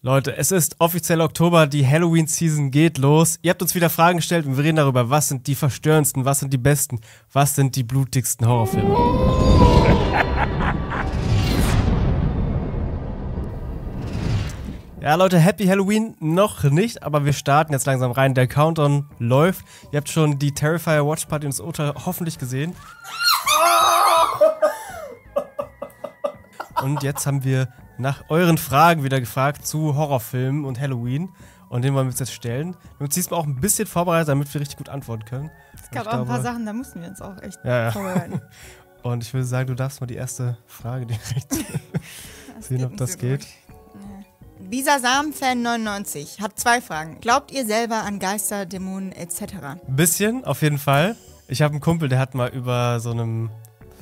Leute, es ist offiziell Oktober, die Halloween-Season geht los. Ihr habt uns wieder Fragen gestellt und wir reden darüber, was sind die verstörendsten, was sind die besten, was sind die blutigsten Horrorfilme. Ja, Leute, Happy Halloween noch nicht, aber wir starten jetzt langsam rein. Der Countdown läuft. Ihr habt schon die Terrifier Watch Party ins Urteil hoffentlich gesehen. Und jetzt haben wir nach euren Fragen wieder gefragt zu Horrorfilmen und Halloween. Und den wollen wir uns jetzt stellen. Wir haben uns diesmal auch ein bisschen vorbereitet, damit wir richtig gut antworten können. Es gab auch ein paar glaube- Sachen, da mussten wir uns auch echt Ja, ja. vorbereiten. Und ich würde sagen, du darfst mal die erste Frage direkt sehen, ob das so geht. gut. Bisa Sam-Fan 99 hat zwei Fragen. Glaubt ihr selber an Geister, Dämonen etc.? Ein bisschen, auf jeden Fall. Ich habe einen Kumpel, der hat mal über so einem,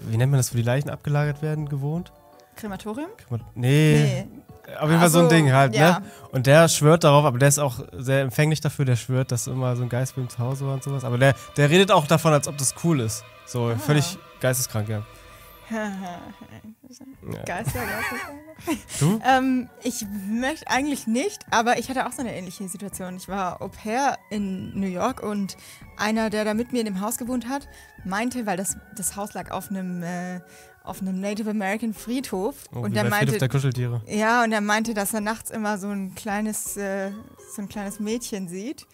wie nennt man das, wo die Leichen abgelagert werden, gewohnt? Krematorium? Kann man- Nee. Auf jeden Fall Ach so ein so, Ding halt, ja. ne? Und der schwört darauf, aber der ist auch sehr empfänglich dafür, der schwört, dass immer so ein Geist bei ihm zu Hause war und sowas. Aber der, der redet auch davon, als ob das cool ist. So Ah. völlig geisteskrank, ja. Geister, Geister. Du? ähm, ich möchte eigentlich nicht, aber ich hatte auch so eine ähnliche Situation. Ich war Au pair in New York und einer, der da mit mir in dem Haus gewohnt hat, meinte, weil das, das Haus lag auf einem, äh, auf einem Native American Friedhof Oh, und der bei Friedhof meinte, der Kuscheltiere. Ja, und er meinte, dass er nachts immer so ein kleines, äh, so ein kleines Mädchen sieht.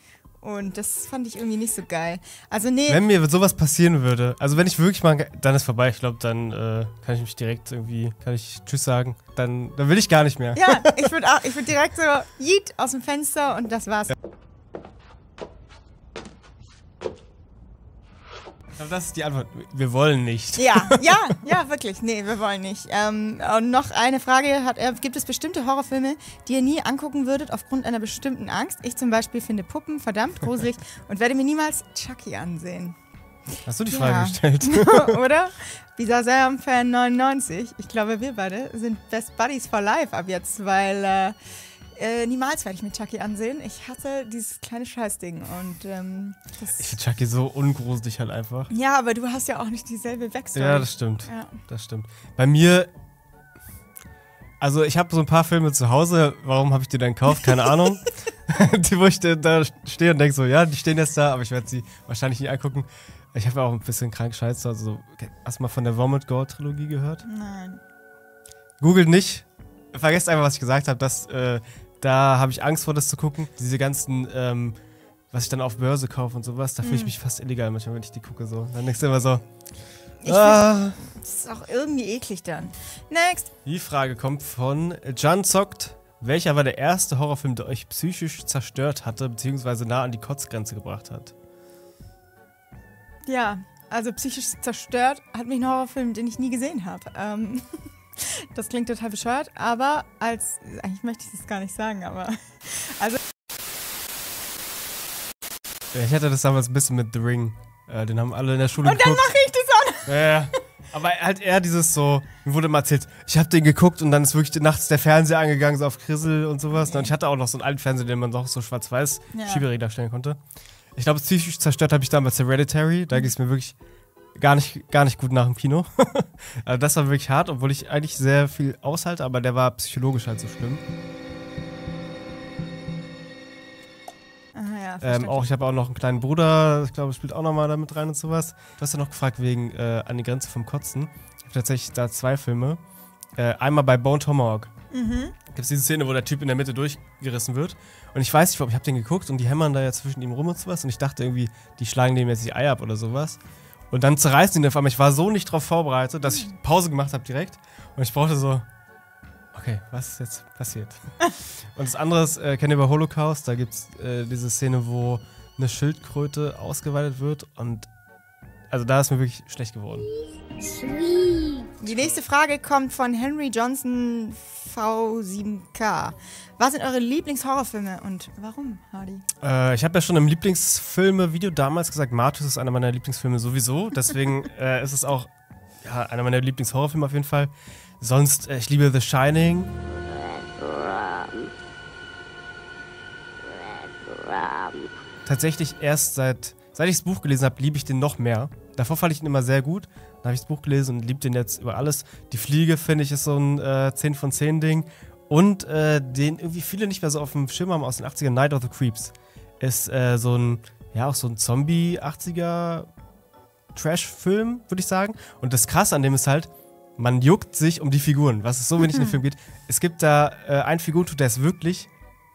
Und das fand ich irgendwie nicht so geil. Also nee, Wenn mir sowas passieren würde, also wenn ich wirklich mal, dann ist vorbei. Ich glaube, dann äh, kann ich mich direkt irgendwie, kann ich Tschüss sagen. Dann, dann will ich gar nicht mehr. ja, ich würde auch, ich würde direkt so Yeet aus dem Fenster und das war's. Ich glaube, das ist die Antwort. Wir wollen nicht. Ja, ja, ja, wirklich. Nee, wir wollen nicht. Ähm, und noch eine Frage hat er, gibt es bestimmte Horrorfilme, die ihr nie angucken würdet aufgrund einer bestimmten Angst? Ich zum Beispiel finde Puppen verdammt gruselig und werde mir niemals Chucky ansehen. Hast du die Ja. Frage gestellt? Oder? Bisa Sam Fan 99. Ich glaube, wir beide sind Best Buddies for Life ab jetzt, weil äh, äh, niemals werde ich mir Chucky ansehen. Ich hasse dieses kleine Scheißding und ähm, Ich finde Chucky so ungruselig halt einfach. ja, aber du hast ja auch nicht dieselbe Backstory. Ja, das stimmt. Ja. Das stimmt. Bei mir, also ich habe so ein paar Filme zu Hause. Warum habe ich die dann gekauft? Keine Ahnung. die, wo ich da- da stehe und denke so, ja, die stehen jetzt da, aber ich werde sie wahrscheinlich nie angucken. Ich habe ja auch ein bisschen krank Scheiße. Also, hast du mal von der Vomit Gore Trilogie gehört? Nein. Googelt nicht. Vergesst einfach, was ich gesagt habe. Das, äh, da habe ich Angst vor, das zu gucken. Diese ganzen, ähm, was ich dann auf Börse kaufe und sowas, da fühle ich Mhm. mich fast illegal manchmal, wenn ich die gucke. So. Dann denkst du immer so, Ich find, ah. das ist auch irgendwie eklig dann. Next. Die Frage kommt von Jan Zockt. Welcher war der erste Horrorfilm, der euch psychisch zerstört hatte, beziehungsweise nah an die Kotzgrenze gebracht hat? Ja, also psychisch zerstört hat mich ein Horrorfilm, den ich nie gesehen habe. Ähm, das klingt total bescheuert, aber als, eigentlich möchte ich das gar nicht sagen, aber also Ich hatte das damals ein bisschen mit The Ring. Äh, den haben alle in der Schule Und dann geguckt. mache ich das auch. Ja, ja. Aber halt eher dieses so, mir wurde mal erzählt, ich habe den geguckt und dann ist wirklich nachts der Fernseher angegangen, so auf Krissel und sowas. Und ich hatte auch noch so einen alten Fernseher, den man doch so schwarz-weiß Ja. Schieberegler stellen konnte. Ich glaube, psychisch zerstört habe ich damals Hereditary. Da ging es mir wirklich gar nicht, gar nicht gut nach dem Kino. also das war wirklich hart, obwohl ich eigentlich sehr viel aushalte, aber der war psychologisch halt so schlimm. Ah, ja, Ähm, auch, ich habe auch noch einen kleinen Bruder, ich glaube, spielt auch noch mal damit rein und sowas. Du hast ja noch gefragt wegen äh, An die Grenze vom Kotzen. Ich habe tatsächlich da zwei Filme. Äh, einmal bei Bone Tomahawk. Mhm. Gibt es diese Szene, wo der Typ in der Mitte durchgerissen wird. Und ich weiß nicht, warum, ich habe den geguckt und die hämmern da ja zwischen ihm rum und sowas. Und ich dachte irgendwie, die schlagen dem jetzt die Eier ab oder sowas. Und dann zerreißen die ihn auf einmal. Ich war so nicht drauf vorbereitet, dass ich Pause gemacht habe direkt. Und ich brauchte so, okay, was ist jetzt passiert? und das andere ist, äh, kennt ihr bei Holocaust? Da gibt es äh, diese Szene, wo eine Schildkröte ausgeweitet wird. Und also da ist mir wirklich schlecht geworden. Die nächste Frage kommt von Henry Johnson V7K. Was sind eure Lieblingshorrorfilme und warum, Hardy? Äh, ich habe ja schon im Lieblingsfilme-Video damals gesagt, Martus ist einer meiner Lieblingsfilme sowieso. Deswegen äh, ist es auch ja, einer meiner Lieblingshorrorfilme auf jeden Fall. Sonst, äh, ich liebe The Shining. Tatsächlich erst seit, seit ich das Buch gelesen habe, liebe ich den noch mehr. Davor fand ich ihn immer sehr gut. Dann habe ich das Buch gelesen und liebe den jetzt über alles. Die Fliege, finde ich, ist so ein äh, 10 von 10 Ding. Und äh, den irgendwie viele nicht mehr so auf dem Schirm haben aus den 80ern, Night of the Creeps. Ist äh, so ein, ja, auch so ein Zombie-80er Trash-Film, würde ich sagen. Und das Krasse an dem ist halt, man juckt sich um die Figuren, was es so wenig in dem Film geht. Es gibt da äh, einen Figurentyp, der ist wirklich,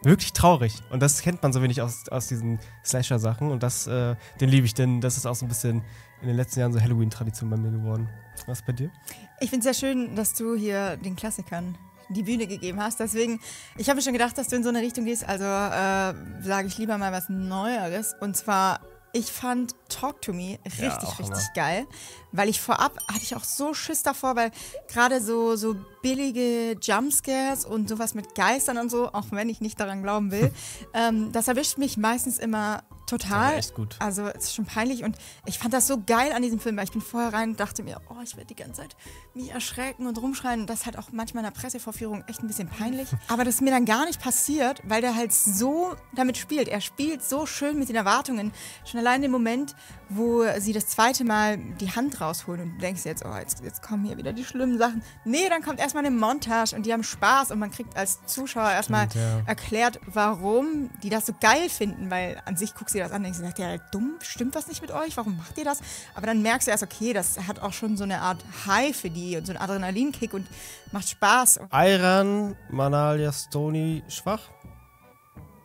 wirklich traurig. Und das kennt man so wenig aus, aus diesen Slasher-Sachen. Und das, äh, den liebe ich, denn das ist auch so ein bisschen in den letzten Jahren so Halloween-Tradition bei mir geworden. Was bei dir? Ich finde es sehr schön, dass du hier den Klassikern die Bühne gegeben hast. Deswegen, ich habe schon gedacht, dass du in so eine Richtung gehst. Also äh, sage ich lieber mal was Neueres. Und zwar ich fand Talk to Me richtig, ja, richtig Hammer. geil, weil ich vorab hatte ich auch so Schiss davor, weil gerade so, so billige Jumpscares und sowas mit Geistern und so, auch wenn ich nicht daran glauben will, ähm, das erwischt mich meistens immer total. echt gut. Also es ist schon peinlich und ich fand das so geil an diesem Film, weil ich bin vorher rein und dachte mir, oh, ich werde die ganze Zeit mich erschrecken und rumschreien. Das ist halt auch manchmal in der Pressevorführung echt ein bisschen peinlich. Aber das ist mir dann gar nicht passiert, weil der halt so damit spielt. Er spielt so schön mit den Erwartungen. Schon allein im Moment, wo sie das zweite Mal die Hand rausholen und du denkst jetzt, oh, jetzt, jetzt kommen hier wieder die schlimmen Sachen. Nee, dann kommt erstmal eine Montage und die haben Spaß und man kriegt als Zuschauer erstmal ja. erklärt, warum die das so geil finden, weil an sich guckst du dir das an und denkst, seid ihr dumm? Stimmt was nicht mit euch? Warum macht ihr das? Aber dann merkst du erst, okay, das hat auch schon so eine Art High für die und so einen Adrenalinkick und macht Spaß. Iran Manalia Stony schwach.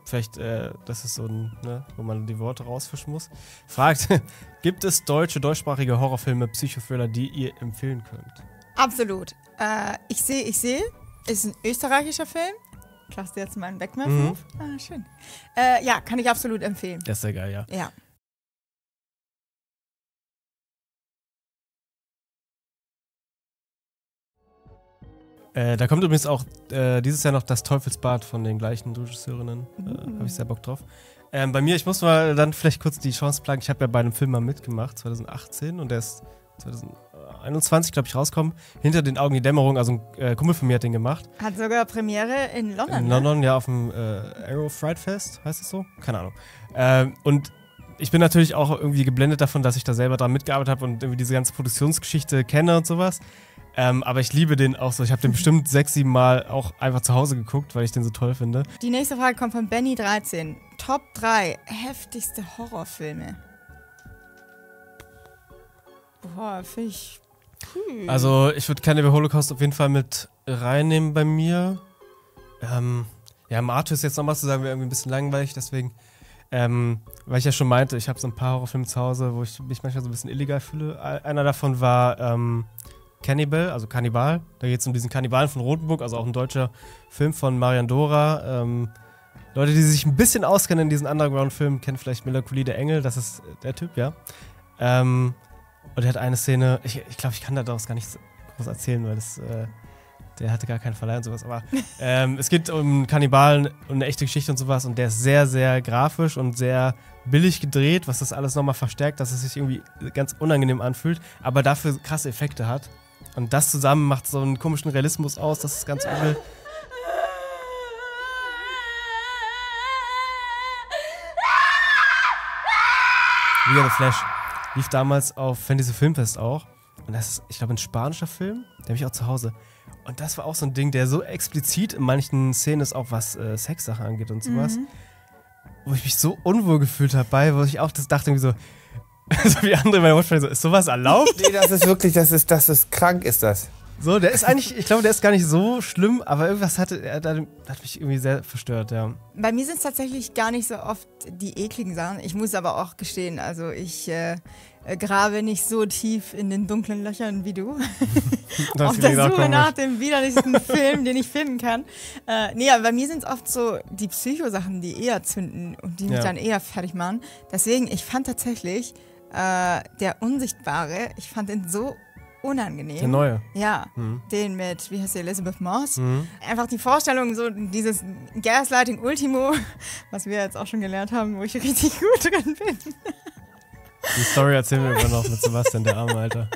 Vielleicht, äh, das ist so ein, ne, wo man die Worte rausfischen muss. Fragt, gibt es deutsche, deutschsprachige Horrorfilme, Psychothriller, die ihr empfehlen könnt? Absolut. Äh, ich sehe, ich sehe, ist ein österreichischer Film. Klasse jetzt meinen Backman mhm. Ah, schön. Äh, ja, kann ich absolut empfehlen. Das ist sehr geil, ja. Ja. Äh, da kommt übrigens auch äh, dieses Jahr noch das Teufelsbad von den gleichen Regisseurinnen. Äh, mhm. Habe ich sehr Bock drauf. Ähm, bei mir, ich muss mal dann vielleicht kurz die Chance plagen. Ich habe ja bei einem Film mal mitgemacht, 2018, und der ist 2021, glaube ich, rauskommen. Hinter den Augen die Dämmerung, also ein äh, Kumpel von mir hat den gemacht. Hat sogar Premiere in London. In ne? London, ja, auf dem äh, Arrow Fright Fest, heißt es so? Keine Ahnung. Ähm, und ich bin natürlich auch irgendwie geblendet davon, dass ich da selber dran mitgearbeitet habe und irgendwie diese ganze Produktionsgeschichte kenne und sowas. Ähm, aber ich liebe den auch so. Ich habe den bestimmt sechs, sieben Mal auch einfach zu Hause geguckt, weil ich den so toll finde. Die nächste Frage kommt von Benny13. Top 3 heftigste Horrorfilme. Boah, finde ich. Hm. Also, ich würde Cannibal Holocaust auf jeden Fall mit reinnehmen bei mir. Ähm, ja, Martyr ist jetzt nochmal zu sagen, wäre irgendwie ein bisschen langweilig, deswegen. Ähm, weil ich ja schon meinte, ich habe so ein paar Horrorfilme zu Hause, wo ich mich manchmal so ein bisschen illegal fühle. Einer davon war ähm, Cannibal, also Kannibal. Da geht es um diesen Kannibalen von Rotenburg, also auch ein deutscher Film von Marian Dora. Ähm, Leute, die sich ein bisschen auskennen in diesen Underground-Filmen, kennen vielleicht Melancholie der Engel, das ist der Typ, ja. Ähm, und er hat eine Szene, ich glaube, ich, glaub, ich kann daraus gar nichts groß erzählen, weil das, äh, der hatte gar keinen Verleih und sowas. Aber ähm, es geht um Kannibalen und eine echte Geschichte und sowas und der ist sehr, sehr grafisch und sehr billig gedreht, was das alles nochmal verstärkt, dass es sich irgendwie ganz unangenehm anfühlt, aber dafür krasse Effekte hat. Und das zusammen macht so einen komischen Realismus aus, das ist ganz übel. Via the Flash lief damals auf Fantasy Filmfest auch. Und das ist, ich glaube, ein spanischer Film. Der habe ich auch zu Hause. Und das war auch so ein Ding, der so explizit in manchen Szenen ist, auch was äh, Sexsachen angeht und sowas. Mhm. Wo ich mich so unwohl gefühlt habe bei, wo ich auch das dachte, irgendwie so, so wie andere bei der Watchparty so, ist sowas erlaubt? Nee, das ist wirklich, das ist, das ist krank, ist das. So, der ist eigentlich, ich glaube, der ist gar nicht so schlimm, aber irgendwas hatte, er hat, hat mich irgendwie sehr verstört, ja. Bei mir sind es tatsächlich gar nicht so oft die ekligen Sachen. Ich muss aber auch gestehen, also ich äh, grabe nicht so tief in den dunklen Löchern wie du. Auf der Suche nach dem widerlichsten Film, den ich finden kann. Äh, nee, aber bei mir sind es oft so die Psychosachen, die eher zünden und die mich ja. dann eher fertig machen. Deswegen, ich fand tatsächlich äh, der Unsichtbare, ich fand ihn so unangenehm. Der neue. Ja, mhm. den mit, wie heißt die, Elizabeth Moss. Mhm. Einfach die Vorstellung, so dieses Gaslighting Ultimo, was wir jetzt auch schon gelernt haben, wo ich richtig gut drin bin. Die Story erzählen wir immer noch mit Sebastian, der arme Alter.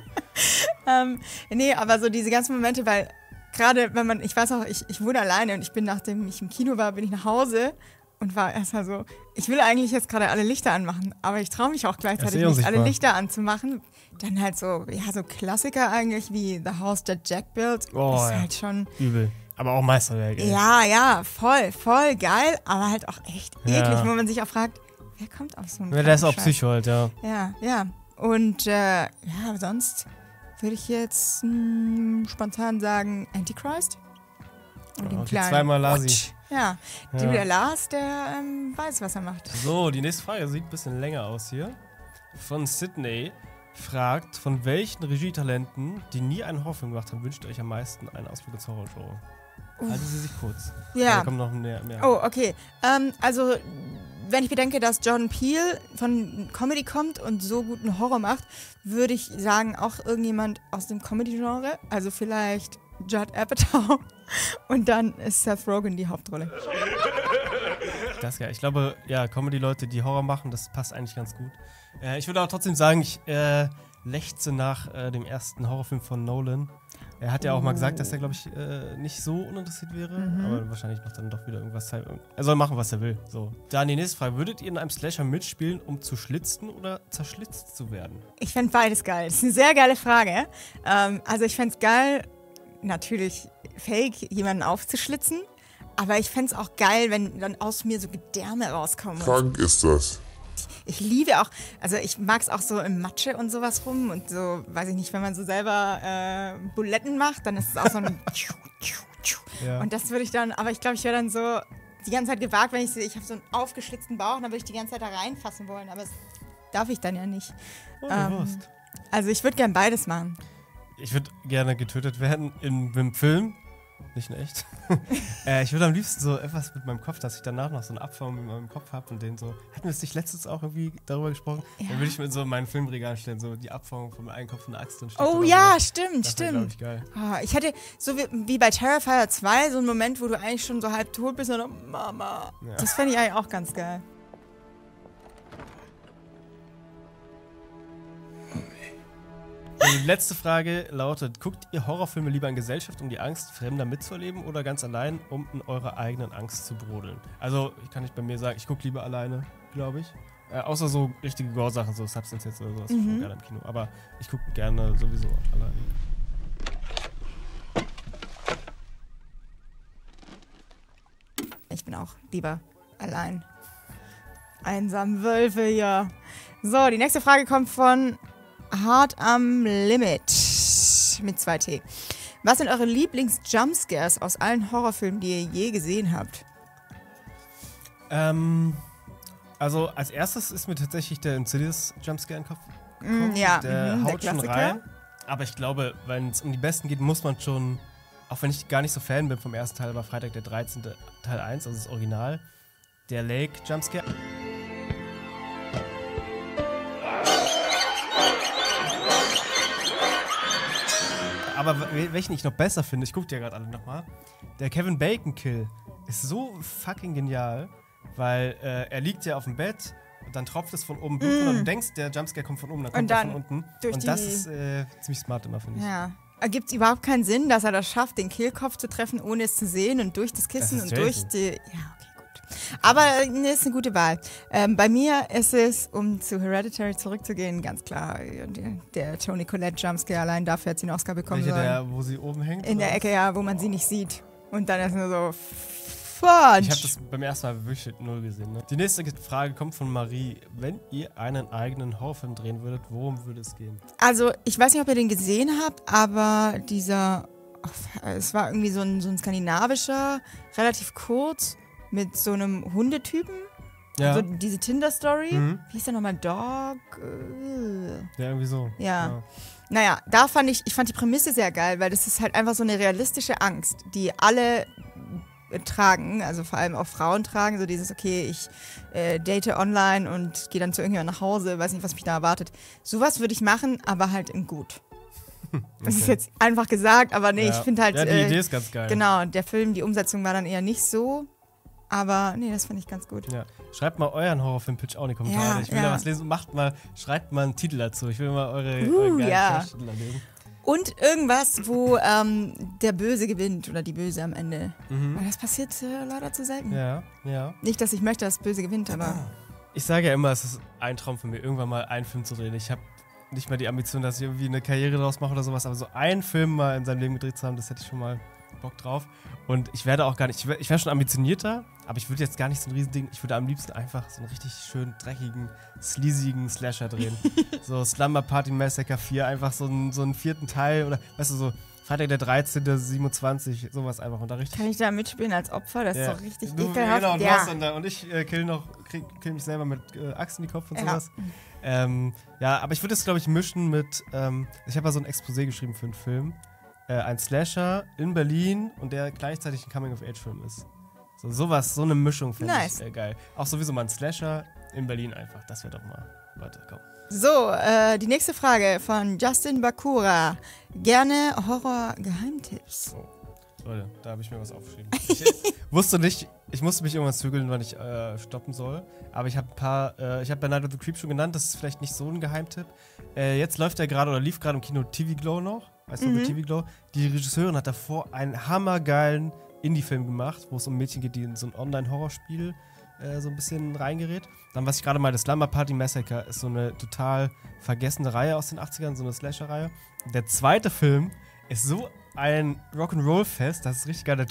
ähm, nee, aber so diese ganzen Momente, weil gerade wenn man, ich weiß auch, ich, ich wohne alleine und ich bin, nachdem ich im Kino war, bin ich nach Hause und war erstmal so, ich will eigentlich jetzt gerade alle Lichter anmachen, aber ich traue mich auch gleichzeitig eh nicht, alle Lichter anzumachen. Dann halt so, ja, so Klassiker eigentlich wie The House That Jack Built. Oh, ist ja. halt schon. Übel. Aber auch Meisterwerk, ey. Ja, ja, voll, voll geil, aber halt auch echt Ja. eklig, wo man sich auch fragt, wer kommt auf so einen Ja, der ist auch? Psycho halt, ja. Ja, ja. Und äh, ja, sonst würde ich jetzt mh, spontan sagen Antichrist. Und den kleinen zweimal Lasi. Ja, Ja. der Lars, der ähm, weiß, was er macht. So, die nächste Frage sieht ein bisschen länger aus hier. Von Sydney fragt, von welchen Regietalenten, die nie einen Horrorfilm gemacht haben, wünscht ihr euch am meisten einen Ausflug ins Horrorgenre? Halten Sie sich kurz. Ja. Da kommt noch mehr. mehr. Oh, okay. Ähm, also, wenn ich bedenke, dass Jordan Peele von Comedy kommt und so guten Horror macht, würde ich sagen, auch irgendjemand aus dem Comedy-Genre. Also vielleicht Judd Apatow. Und dann ist Seth Rogen die Hauptrolle. Das ist geil. Ich glaube, ja, Comedy-Leute, die Horror machen, das passt eigentlich ganz gut. Äh, ich würde aber trotzdem sagen, ich äh, lechze nach äh, dem ersten Horrorfilm von Nolan. Er hat ja auch mal gesagt, dass er, glaube ich, äh, nicht so uninteressiert wäre. Aber wahrscheinlich macht dann doch wieder irgendwas. Er soll machen, was er will. So. Dann die nächste Frage. Würdet ihr in einem Slasher mitspielen, um zu schlitzen oder zerschlitzt zu werden? Ich fände beides geil. Das ist eine sehr geile Frage. Ähm, also ich fände es geil, natürlich fake jemanden aufzuschlitzen. Aber ich fände es auch geil, wenn dann aus mir so Gedärme rauskommen. Krank ist das. Ich liebe auch, also ich mag es auch so im Matsche und sowas rum und so, weiß ich nicht, wenn man so selber äh, Buletten macht, dann ist es auch so ein Ja. und das würde ich dann, aber ich glaube, ich wäre dann so die ganze Zeit gewagt, wenn ich sehe, ich habe so einen aufgeschlitzten Bauch, dann würde ich die ganze Zeit da reinfassen wollen, aber das darf ich dann ja nicht. Oh, Ähm. Also ich würde gern beides machen. Ich würde gerne getötet werden in, im Film. Nicht in echt. äh, ich würde am liebsten so etwas mit meinem Kopf, dass ich danach noch so einen Abform mit meinem Kopf habe und den so. Hatten wir es nicht letztens auch irgendwie darüber gesprochen? Ja. Dann würde ich mir so in meinen Filmregal stellen, so die Abformung von meinem Kopf und eine Axt und Oh ja, stimmt, das stimmt. ich, geil. Ah, ich hatte so wie, wie bei Terrifier 2 so einen Moment, wo du eigentlich schon so halb tot bist und dann, Mama. Ja. Das fände ich eigentlich auch ganz geil. Und die letzte Frage lautet: Guckt ihr Horrorfilme lieber in Gesellschaft, um die Angst Fremder mitzuerleben oder ganz allein, um in eurer eigenen Angst zu brodeln? Also, ich kann nicht bei mir sagen, ich gucke lieber alleine, glaube ich. Äh, außer so richtige Gore-Sachen, so Substance jetzt oder sowas, mhm. schon gerne im Kino. Aber ich gucke gerne sowieso alleine. Ich bin auch lieber allein. Einsam Wölfe, ja. So, die nächste Frage kommt von Hard am Limit mit 2T. Was sind eure Lieblings-Jumpscares aus allen Horrorfilmen, die ihr je gesehen habt? Ähm, also als erstes ist mir tatsächlich der Insidious Jumpscare in den Kopf gekommen. Mm, ja, der mhm, der haut schon Klassiker. rein. Aber ich glaube, wenn es um die Besten geht, muss man schon, auch wenn ich gar nicht so Fan bin vom ersten Teil, aber Freitag der 13. Teil 1, also das Original, der Lake Jumpscare. Aber wel- welchen ich noch besser finde, ich gucke dir gerade alle nochmal, der Kevin Bacon Kill ist so fucking genial, weil äh, er liegt ja auf dem Bett und dann tropft es von oben Blut runter und du denkst, der Jumpscare kommt von oben, dann kommt Mm. Er dann von unten. durch und das ist äh, ziemlich smart immer, finde ich. Ja. Ergibt überhaupt keinen Sinn, dass er das schafft, den Kehlkopf zu treffen, ohne es zu sehen und durch das Kissen Das und durch die. Ja. Aber ne, ist eine gute Wahl. Ähm, bei mir ist es, um zu Hereditary zurückzugehen, ganz klar, äh, der, der Tony Collette Jumpscare, allein dafür hat sie einen Oscar bekommen Welche sollen. der, wo sie oben hängt? In oder der? Ecke, ja, wo man sie nicht sieht. Und dann ist nur so. Fudge. Ich habe das beim ersten Mal wirklich null gesehen. Ne? Die nächste Frage kommt von Marie. Wenn ihr einen eigenen Horrorfilm drehen würdet, worum würde es gehen? Also, ich weiß nicht, ob ihr den gesehen habt, aber dieser. Es war irgendwie so ein, so ein skandinavischer, relativ kurz, mit so einem Hundetypen. Ja, So diese Tinder-Story. Mhm. Wie hieß der nochmal? Dog? Äh. ja irgendwie so. Ja. Naja, da fand ich, ich fand die Prämisse sehr geil, weil das ist halt einfach so eine realistische Angst, die alle äh, tragen, also vor allem auch Frauen tragen, so dieses, okay, ich äh, date online und gehe dann zu irgendjemandem nach Hause, weiß nicht, was mich da erwartet. Sowas würde ich machen, aber halt in gut. Das ist Okay. jetzt einfach gesagt, aber nee, Ja. ich finde halt, Ja, die äh, Idee ist ganz geil. genau, der Film, die Umsetzung war dann eher nicht so, aber nee, das finde ich ganz gut. Ja. Schreibt mal euren Horrorfilm-Pitch auch in die Kommentare. Ja, ich will ja. da was lesen. Macht mal, schreibt mal einen Titel dazu. Ich will mal eure, Uh, eure geilen ja. Lesen. Und irgendwas, wo ähm, der Böse gewinnt oder die Böse am Ende. Mhm. Weil das passiert äh, leider zu selten. Ja, ja. Nicht, dass ich möchte, dass Böse gewinnt, aber Ich sage ja immer, es ist ein Traum von mir, irgendwann mal einen Film zu drehen. Ich habe nicht mal die Ambition, dass ich irgendwie eine Karriere daraus mache oder sowas, aber so einen Film mal in seinem Leben gedreht zu haben, das hätte ich schon mal Bock drauf. Und ich werde auch gar nicht, ich wäre wär schon ambitionierter, aber ich würde jetzt gar nicht so ein Riesending, ich würde am liebsten einfach so einen richtig schön dreckigen, sleasigen Slasher drehen. so Slumber Party Massacre 4, einfach so einen, so einen vierten Teil oder, weißt du, so Freitag der 13., 27, sowas einfach und da richtig. Kann ich da mitspielen als Opfer? Das Ja. ist doch richtig du, ekelhaft. Genau, und, ja. was und, da, und ich äh, kill noch, krieg, kill mich selber mit äh, Axt in die Kopf und Ja. sowas. Ähm, ja, aber ich würde es, glaube ich, mischen mit, ähm, ich habe ja so ein Exposé geschrieben für einen Film. Äh, ein Slasher in Berlin und der gleichzeitig ein Coming-of-Age-Film ist. So sowas, so eine Mischung finde Nice. ich äh, geil. Auch sowieso mal ein Slasher in Berlin einfach. Das wäre doch mal. Warte, komm. So, äh, die nächste Frage von Justin Bakura. Gerne Horror-Geheimtipps. Leute, da habe ich mir was aufgeschrieben. Ich wusste nicht, ich musste mich irgendwas zügeln, wann ich äh, stoppen soll. Aber ich habe ein paar, äh, ich habe bei Night of the Creep schon genannt, das ist vielleicht nicht so ein Geheimtipp. Äh, jetzt läuft er gerade oder lief gerade im Kino TV Glow noch. Weißt du, Mhm. TV Glow? Die Regisseurin hat davor einen hammergeilen Indie-Film gemacht, wo es um Mädchen geht, die in so ein Online-Horrorspiel äh, so ein bisschen reingerät. Dann, was ich gerade mal, das Slumber Party Massacre ist so eine total vergessene Reihe aus den 80ern, so eine Slasher-Reihe. Der zweite Film ist so ein Rock'n'Roll-Fest, das ist richtig geil. Da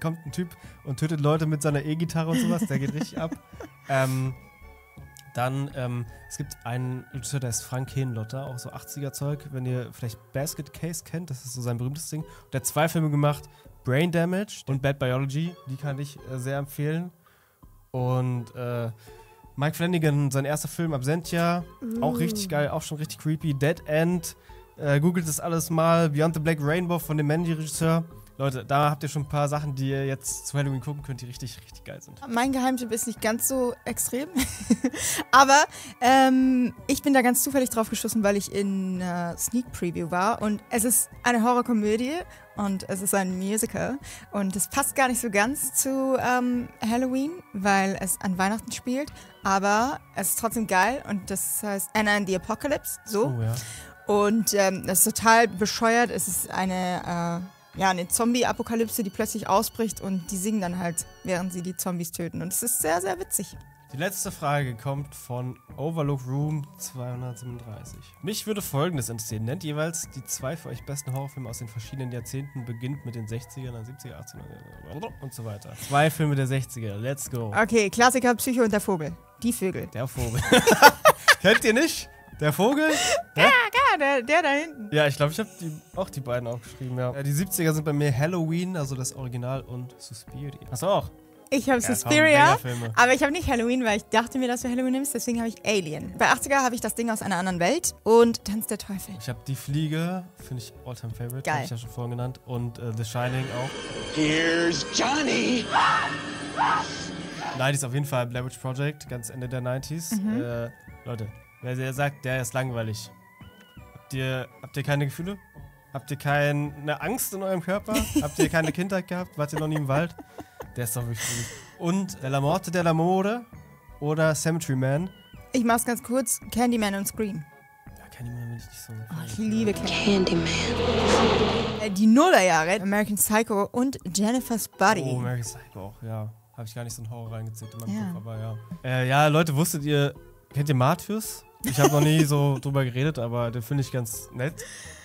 kommt ein Typ und tötet Leute mit seiner E-Gitarre und sowas, der geht richtig ab. Ähm, dann, ähm, es gibt einen Regisseur, der ist Frank Henlotter, auch so 80er-Zeug, wenn ihr vielleicht Basket Case kennt, das ist so sein berühmtes Ding. Der hat zwei Filme gemacht, Brain Damage und Bad Biology, die kann ich äh, sehr empfehlen. Und äh, Mike Flanagan, sein erster Film, Absentia, auch richtig geil, auch schon richtig creepy. Dead End, äh, googelt das alles mal. Beyond the Black Rainbow von dem Mandy-Regisseur. Leute, da habt ihr schon ein paar Sachen, die ihr jetzt zu Halloween gucken könnt, die richtig, richtig geil sind. Mein Geheimtipp ist nicht ganz so extrem. Aber ähm, ich bin da ganz zufällig drauf gestoßen, weil ich in äh, Sneak Preview war. Und es ist eine Horrorkomödie und es ist ein Musical. Und es passt gar nicht so ganz zu ähm, Halloween, weil es an Weihnachten spielt. Aber es ist trotzdem geil und das heißt Anna and the Apocalypse. So. Oh ja. Und ähm, das ist total bescheuert. Es ist eine, äh, ja, eine Zombie-Apokalypse, die plötzlich ausbricht und die singen dann halt, während sie die Zombies töten. Und es ist sehr, sehr witzig. Die letzte Frage kommt von Overlook Room 237. Mich würde folgendes interessieren. Nennt jeweils die zwei für euch besten Horrorfilme aus den verschiedenen Jahrzehnten, beginnt mit den 60ern, dann 70er, 80er und so weiter. Zwei Filme der 60er, let's go. Okay, Klassiker Psycho und der Vogel. Die Vögel. Der Vogel. Kennt ihr nicht? Der Vogel? Ja, der, der da hinten. Ja, ich glaube, ich habe die, auch die beiden aufgeschrieben, ja. ja. Die 70er sind bei mir Halloween, also das Original, und Suspiria. Hast du auch? Ich habe Ja, Suspiria, aber ich habe nicht Halloween, weil ich dachte mir, dass du Halloween nimmst, deswegen habe ich Alien. Bei 80er habe ich das Ding aus einer anderen Welt und Tanz der Teufel. Ich habe Die Fliege, finde ich Alltime Favorite, Geil. habe ich ja schon vorhin genannt. Und äh, The Shining auch. Here's Johnny. 90s auf jeden Fall Blair Witch Project, ganz Ende der 90s. Mhm. Äh, Leute, wer sagt, der ist langweilig. Habt ihr, habt ihr keine Gefühle? Habt ihr keine Angst in eurem Körper? habt ihr keine Kindheit gehabt? Wart ihr noch nie im Wald? Der ist doch wirklich gut. Und Der La Morte della Mode oder Cemetery Man. Ich mach's ganz kurz: Candyman und Scream. Ja, kenne ich mir nicht so. Oh, ich liebe Candyman. Candyman. Äh, Die Nullerjahre, American Psycho und Jennifer's Body. Oh, American Psycho auch, ja. Habe ich gar nicht so einen Horror reingezählt in meinem Ja. Kopf, aber ja. Äh, ja, Leute, wusstet ihr, kennt ihr Martyrs? Ich habe noch nie so drüber geredet, aber den finde ich ganz nett.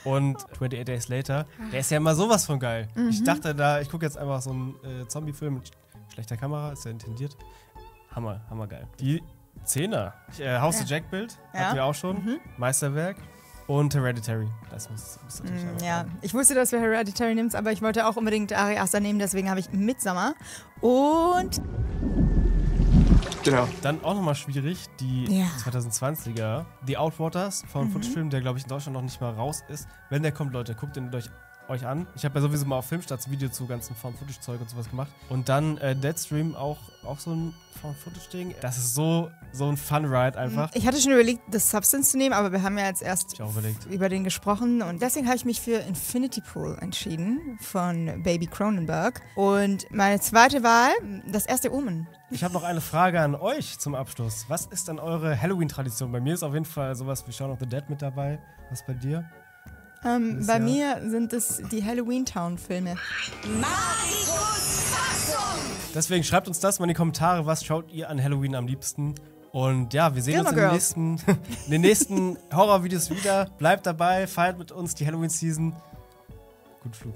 Und 28 Days Later, der ist ja immer sowas von geil. Ich dachte da, ich gucke jetzt einfach so einen äh, Zombie-Film mit sch- schlechter Kamera, ist ja intendiert. Hammer, hammergeil. Die Zehner. Äh, House of Jack-Bild, Ja. hatten wir auch schon. Meisterwerk. Und Hereditary. Das muss, muss natürlich Mm, Ja, rein. ich wusste, dass du Hereditary nimmst, aber ich wollte auch unbedingt Ari Aster nehmen, deswegen habe ich Midsummer. Und Genau. Dann auch nochmal schwierig, die Ja. 2020er, The Outwaters von Footage Film, der glaube ich in Deutschland noch nicht mal raus ist. Wenn der kommt, Leute, guckt ihn euch, euch an. Ich habe ja sowieso mal auf Filmstarts ein Video zu ganzen Found-Footage-Zeug und sowas gemacht. Und dann äh, Deadstream auch, auch so ein Found-Footage-Ding. Das ist so, so ein Fun-Ride einfach. ich hatte schon überlegt, das Substance zu nehmen, aber wir haben ja jetzt erst über den gesprochen und deswegen habe ich mich für Infinity Pool entschieden von Baby Cronenberg. Und meine zweite Wahl, das erste Omen. Ich habe noch eine Frage an euch zum Abschluss. Was ist dann eure Halloween-Tradition? Bei mir ist auf jeden Fall sowas wie Shaun of the Dead mit dabei. Was bei dir? Ähm, bei Jahr? mir sind es die Halloween Town Filme. Deswegen schreibt uns das mal in die Kommentare, was schaut ihr an Halloween am liebsten? Und ja, wir sehen Gilmore uns in den Girls. nächsten, in den nächsten Horrorvideos wieder. Bleibt dabei, feiert mit uns die Halloween-Season. Gut Flug.